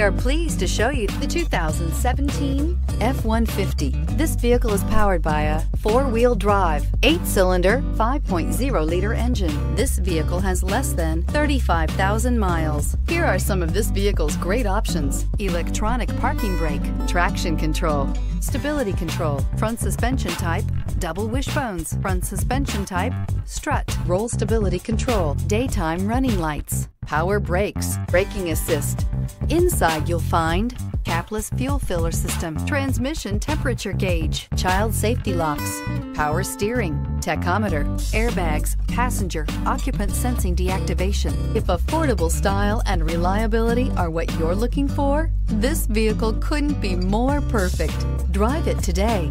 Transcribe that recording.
are pleased to show you the 2017 F-150. This vehicle is powered by a four-wheel drive, eight-cylinder, 5.0-liter engine. This vehicle has less than 35,000 miles. Here are some of this vehicle's great options. Electronic parking brake, traction control, stability control, front suspension type, double wishbones, front suspension type, strut, roll stability control, daytime running lights, power brakes, braking assist. Inside you'll find capless fuel filler system, transmission temperature gauge, child safety locks, power steering, tachometer, airbags, passenger, occupant sensing deactivation. If affordable style and reliability are what you're looking for, this vehicle couldn't be more perfect. Drive it today.